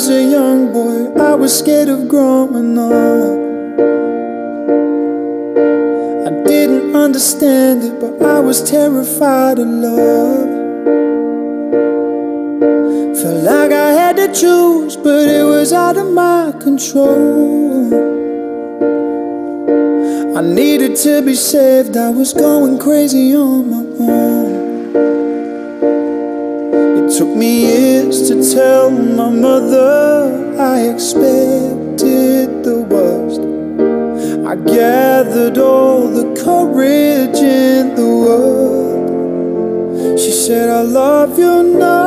was a young boy, I was scared of growing up. I didn't understand it, but I was terrified of love. Felt like I had to choose, but it was out of my control. I needed to be saved, I was going crazy on my own. Took me years to tell my mother I expected the worst. I gathered all the courage in the world. She said, I love you no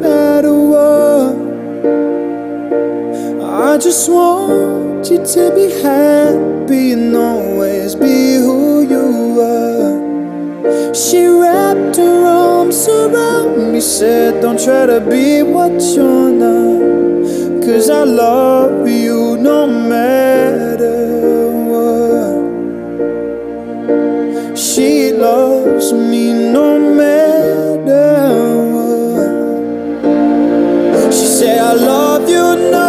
matter what. I just want you to be happy and always be who you are. She wrapped her arms around me, said, Don't try to be what you're not. Cause I love you no matter what. She loves me no matter what. She said, I love you no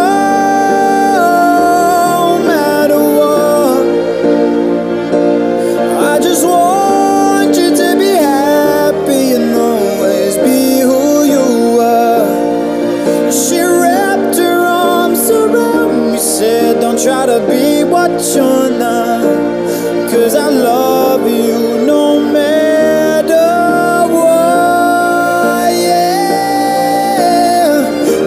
try to be what you're not. Cause I love you no matter what. Yeah.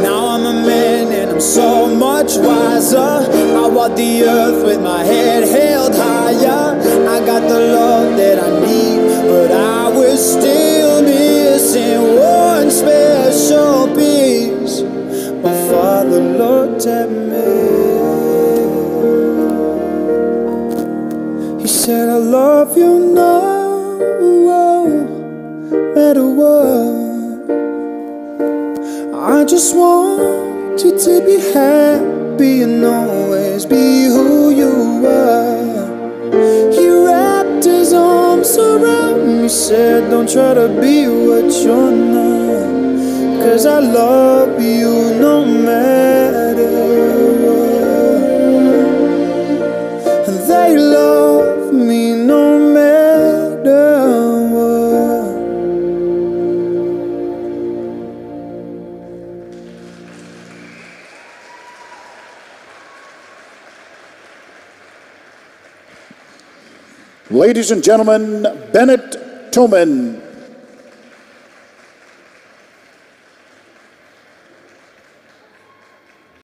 Now I'm a man and I'm so much wiser. I walk the earth with my head held higher. I got the love that I need, but I was still missing one special piece. My father looked at me. Love you now, matter what. I just want you to be happy and always be who you are. He wrapped his arms around me, said, Don't try to be what you're not. Cause I love you Ladies and gentlemen, Bennet Toman.